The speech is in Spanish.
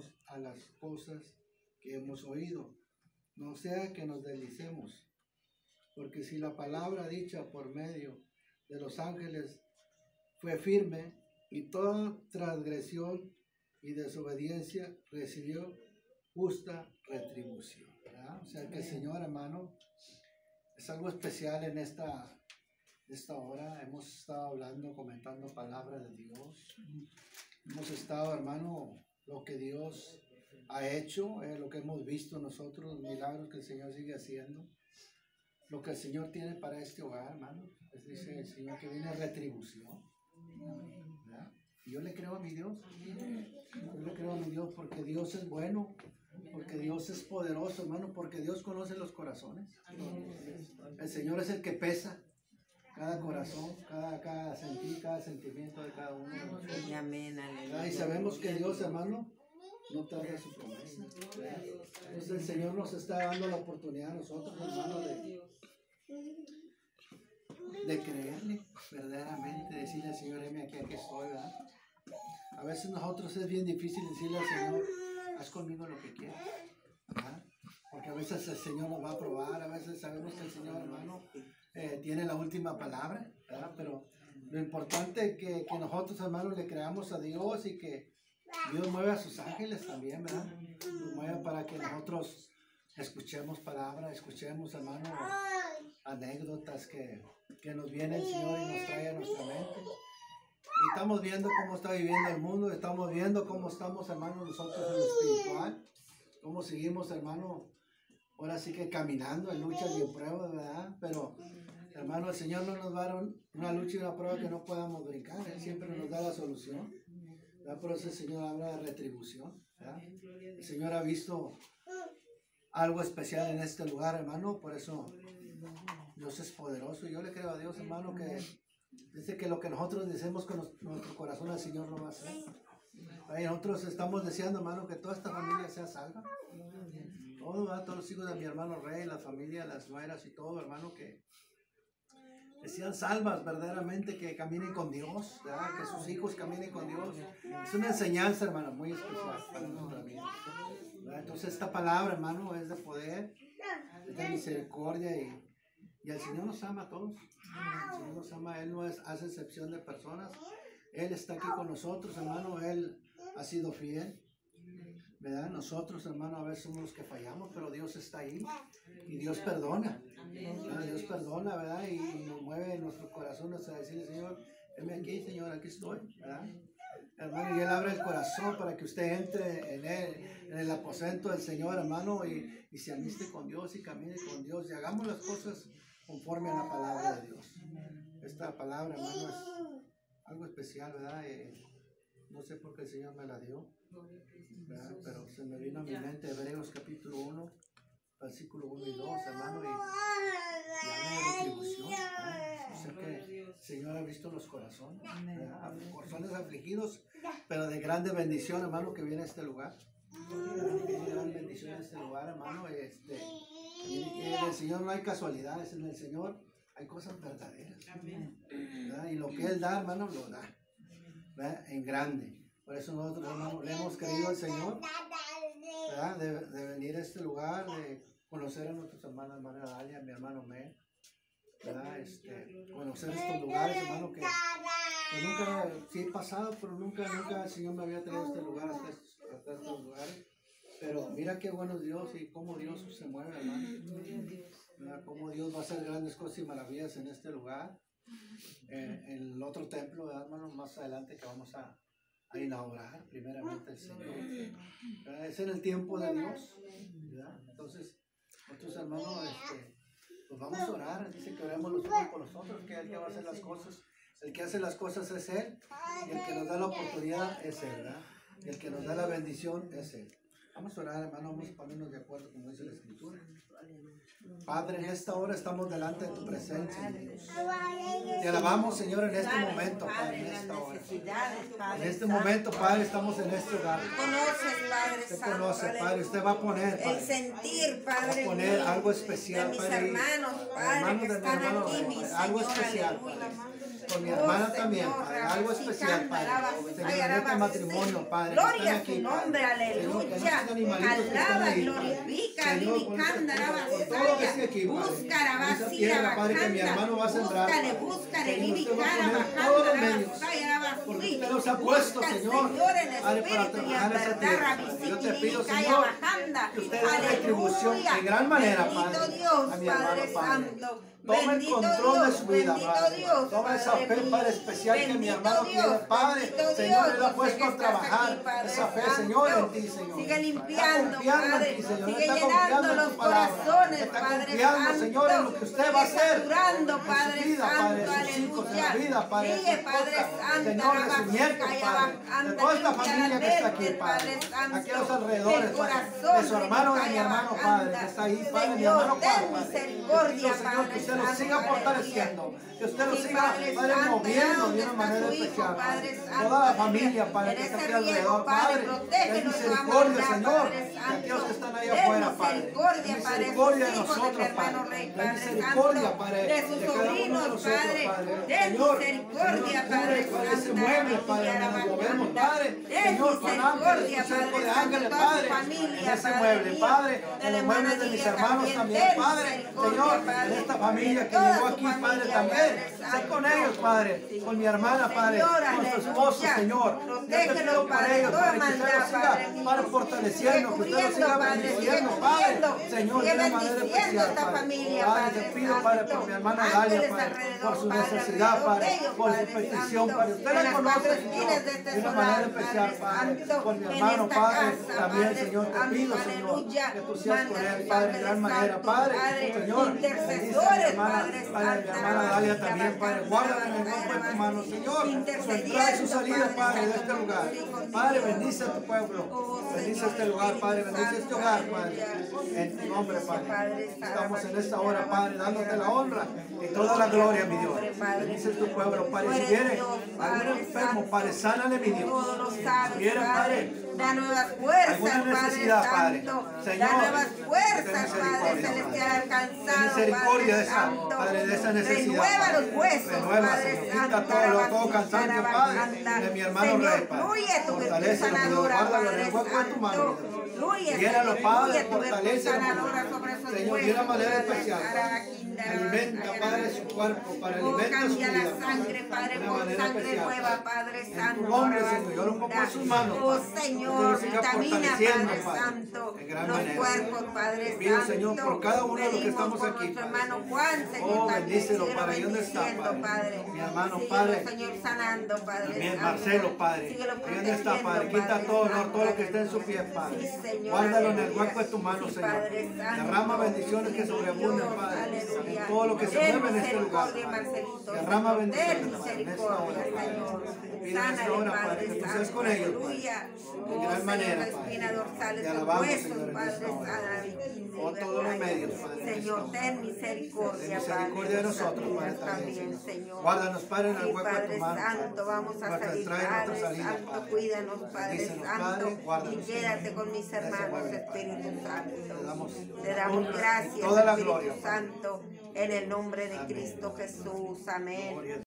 aferremos a las cosas que hemos oído, no sea que nos deslicemos, porque si la palabra dicha por medio de los ángeles fue firme y toda transgresión y desobediencia recibió justa retribución. O sea que Señor, hermano, es algo especial en esta, esta hora. Hemos estado hablando, comentando palabras de Dios. Hemos estado, hermano, lo que Dios ha hecho, eh, lo que hemos visto nosotros, milagros que el Señor sigue haciendo, lo que el Señor tiene para este hogar, hermano. Es dice el Señor que viene retribución. yo le creo a mi Dios. Yo le creo a mi Dios porque Dios es bueno, porque Dios es poderoso, hermano, porque Dios conoce los corazones. El Señor es el que pesa cada corazón, cada, cada sentir, cada sentimiento de cada uno. Y sabemos que Dios, hermano, no tarda su promesa. Entonces el Señor nos está dando la oportunidad a nosotros, hermano, de, de creerle verdaderamente, decirle al Señor, heme aquí, aquí estoy, ¿verdad? A veces nosotros es bien difícil decirle al Señor, haz conmigo lo que quieras. Porque a veces el Señor nos va a probar, a veces sabemos que el Señor, hermano, eh, tiene la última palabra, ¿verdad? Pero lo importante es que, que nosotros, hermanos, le creamos a Dios y que Dios mueve a sus ángeles también, ¿verdad? Nos mueve para que nosotros escuchemos palabras, escuchemos, hermano, anécdotas que, que nos viene el Señor y nos trae a nuestra mente. Y estamos viendo cómo está viviendo el mundo, estamos viendo cómo estamos, hermano, nosotros en lo espiritual, cómo seguimos, hermano, ahora sí que caminando en luchas y en pruebas, ¿verdad? Pero, hermano, el Señor no nos va a dar una lucha y una prueba que no podamos brincar, Él siempre nos da la solución. Por eso el Señor habla de retribución. El Señor ha visto algo especial en este lugar, hermano. Por eso Dios es poderoso. Yo le creo a Dios, hermano, que dice que lo que nosotros deseamos con nuestro corazón, el Señor lo va a hacer. nosotros estamos deseando, hermano, que toda esta familia sea salva. Todos los hijos de mi hermano Rey, la familia, las nueras y todo, hermano, que, que sean salvas verdaderamente, que caminen con Dios, que sus hijos caminen con Dios. Es una enseñanza, hermano, muy especial para vida. Entonces esta palabra, hermano, es de poder, es de misericordia y, y el Señor nos ama a todos. El Señor nos ama, Él no es, hace excepción de personas. Él está aquí con nosotros, hermano, Él ha sido fiel. ¿Verdad? Nosotros, hermano, a veces somos los que fallamos, pero Dios está ahí y Dios perdona. Dios perdona, ¿verdad? Y, nos mueve nuestros corazones a decirle, Señor, venme aquí, Señor, aquí estoy, ¿verdad? Hermano, y Él abre el corazón para que usted entre en, él, en el aposento del Señor, hermano, y, y se amiste con Dios y camine con Dios y hagamos las cosas conforme a la palabra de Dios. Esta palabra, hermano, es algo especial, ¿verdad? Eh, no sé por qué el Señor me la dio. Me vino a mi mente Hebreos capítulo 1, versículo 1 y 2, hermano, y, y de retribución. sé que el Señor ha visto los corazones, corazones afligidos, pero de grande bendición, hermano, que viene a este lugar. Gran bendición a este lugar, hermano. Este, en el Señor no hay casualidades, en el Señor hay cosas verdaderas. Y lo que Él da, hermano, lo da. En grande. Por eso nosotros, hermano, le hemos querido al Señor, De, de, venir a este lugar, de conocer a nuestros hermanos, hermana Dalia, mi hermano Me, ¿verdad? Este, conocer estos lugares, hermano, que, nunca, sí he pasado, pero nunca, nunca el Señor me había traído a este lugar, hasta, hasta estos lugares. Pero mira qué bueno es Dios y cómo Dios se mueve, hermano. Mira cómo Dios va a hacer grandes cosas y maravillas en este lugar. En, en el otro templo, hermano, más adelante que vamos a, a inaugurar primeramente el Señor. Es en el tiempo de Dios. Entonces, nosotros hermanos, este, pues vamos a orar. Dice que oremos los unos por los otros, que el que va a hacer las cosas. El que hace las cosas es Él. Y el que nos da la oportunidad es Él. ¿verdad? Y el que nos da la bendición es Él. Vamos a orar, hermano, vamos a ponernos de acuerdo, como dice la Escritura. Padre, en esta hora estamos delante de tu presencia, Dios. Te alabamos, Señor, en este momento, Padre, en esta hora. En este momento, Padre, estamos en este hogar. Conoces, Padre Usted conoce, Padre. Usted va a poner, El sentir, Padre. Va a poner algo especial, de mis hermanos, Padre, que están aquí, mis Algo especial, por mi Oh, hermana también, Señor, Padre, algo especial, Padre. Señor, en este Rabbi, matrimonio. Padre. Gloria a aquí, nombre, aleluya. Alaba, glorifica, Padre. Señor, Libi, con Canda, ese- Rabbi, con todo Saya. ese aquí, Padre. Busca, En tierra, Padre, que mi hermano va a sembrar, Búscale, búscale, Señor, Libi, usted va a Cara, poner Bacanda, todos los Rabbi, medios. Saya, Rabbi, Porque sí. usted los ha puesto, Señor, en Padre, para en trabajar esa tierra. Yo te pido, Señor, que usted dé retribución Aleluya. de gran manera, Padre, a mi hermano, Padre Toma el Bendito control de Dios, su vida, bendito Padre. Dios, Toma esa fe. Padre, especial que mi Bendito hermano Dios, tiene, Padre. bendito Señor, Él ha puesto a trabajar aquí, Padre esa fe. Señor, en ti, Señor. Sigue limpiando, Padre. ti, Señor. Sigue llenando los corazones, Está Padre confiando, Santo. Señor, en lo que usted va a Sigue hacer. saturando, en su Padre vida, Padre, Santo, en sus hijos, en la aleluya. vida, Padre, de su Sigue, Padre Santo, Señor, de su nieto, Rabascaya, Padre, de toda esta familia que está aquí, Padre, aquí a los alrededores, Padre, de su hermano, de mi hermano. Padre, que está ahí, Padre, mi hermano, Padre, pido, Señor, que usted lo Santo, siga fortaleciendo, que usted lo Sí, siga, Padre moviendo de ¿dónde una manera especial, Padre? Toda la familia, Padre, que está aquí alrededor, Padre, ten misericordia, Señor, de aquellos que están ahí afuera, Padre. Ten misericordia de nosotros, Padre. Ten misericordia, Padre, de cada uno de nosotros, Padre. Señor, misericordia, Padre, ese mueble, Padre, donde nos movemos. Padre. Señor, ángeles, con cerco de ángeles, Padre. En ese mueble. Padre. De En los muebles de mis hermanos también, Padre. Señor, en esta familia que llegó aquí, Padre, también. Sé con ellos, Padre. Con mi hermana, Padre. Con su esposo. Señor. Yo te pido por ellos, Padre, que usted los siga. Padre, fortaleciendo, que usted los siga bendiciendo, Padre. Señor, de una manera especial, esta Padre. familia, Padre, te pido, Padre, por mi hermana Dalia, Padre, por su necesidad, Padre, de por su petición. Padre. Usted En la las conoce, cuatro Señor, de este de una manera especial, Padre. Por mi hermano, Padre, también, Señor, te pido, Señor, que tú seas con él, Padre, de gran manera, Padre. Señor, intercesores, Padre Padre, mi hermana Dalia también, Padre, guárdala en el Rabbi, nombre de tu mano, Señor, su entrada y su salida, Padre de este lugar. Padre, bendice a tu pueblo, Oh, bendice este lugar, Padre, bendice este hogar, Padre, en tu nombre, Padre Estamos en esta hora, Padre, dándote la honra y toda la gloria, mi Dios. Bendice tu pueblo, Padre, si eres Dios, algún Padre sánale, mi Dios. Todo lo Si sabes, viene, Padre. Padre, Da nuevas fuerzas, alguna Padre necesidad, Padre. Santo. Señor, da nuevas fuerzas, misericordia, Padre celestial misericordia de esa, Santo. Padre, de esa necesidad. Renueva los huesos, Padre. Santo. Todo, lo- Arabacita, cansancio, Padre, de mi hermano Rey, Padre. Dios. sanadora, Padre Santo. Llénalo, Padre, esos Señor, de una manera especial, Alimenta, Padre, su cuerpo, para Oh, alimenta su cambia la vida. sangre, Padre, manera sangre nueva, Padre. Padre En Santo. tu nombre. Señor, yo lo pongo en sus manos, Oh. Señor, vitamina, Padre Santo. Los cuerpos, Padre Te pido. Señor, por cada uno de los que estamos aquí, nuestro Padre. hermano Juan, Señor, Oh, bendícelo, Padre. ¿Y dónde está, Padre? Padre. Mi hermano, Síguelo, Padre. Señor, sanando, Padre Santo. Marcelo, Padre. Síguelo ¿Y dónde está, Padre? Quita todo, no, todo lo que esté en su pie, Padre. Sí, Señor, Guárdalo en el hueco de tu mano, Señor. Derrama bendiciones que sobreabunden, Padre. En todo lo que se mueve en este lugar. Derrama bendiciones, en esta hora, Padre. Esta hora, que tú seas con ellos. Padre. De gran manera, Padre. Te alabamos, Señor, en esta hora. Santo. Todos los medios, Padre, en Señor, ten misericordia, misericordia de nosotros, Padre, también, Señor. Guárdanos, Padre, en el hueco de tu mano. Santo, vamos a salir, Padre Santo, cuídanos, Padre Santo, y quédate con mis hermanos. Espíritu Santo. Te damos gracias, Espíritu. Santo, en el nombre de. Cristo Jesús. Amén.